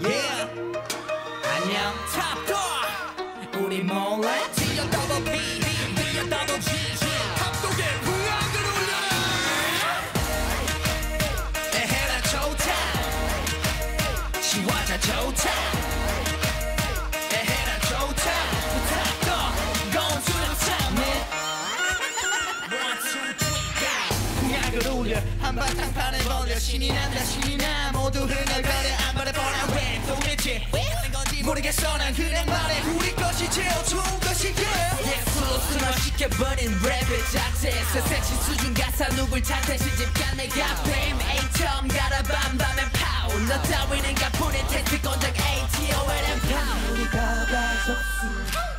Yeah. 안녕 탑독 우리 몰래 T O double P D O double G 탑독의 풍악을 울려라 에헤라 좋다 지화자 좋다 에헤라 좋다 탑독 going to the two three go. 풍악을 울려. 한바탕 판을 벌려. 신이 난다 신이 나. 모두 모르겠어 난 그냥 말해. 우리 것이 제일 좋은 것이 yeah 예술로 순화시켜버린 랩의 자체 세세치 수준 가사 누굴 탓해 시집간 내가 fame A점 가라 밤밤에 파우 너 따위는 가뿐히 테스트 건작 ATOL and pow. 우리가 가족수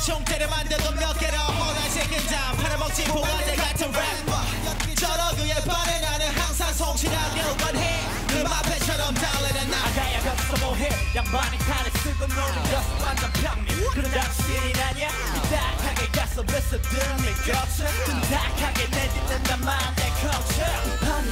대충 때려 만들고 몇 개로 뭐가 새끈다 팔아먹지 보관대 같은 랩. 저러 그의 반에 나는 항상 성실하게 원해. 그 앞에처럼 달리는 나. 아가야 거기서 뭐해? 양반이 칼을 쓰고 노는 여섯 완전 평민. 그런 당신이 아니야 딱하게 가서 베스 든내 곁을 든닥하게 내딛는단 말내 컴처 하는 우리가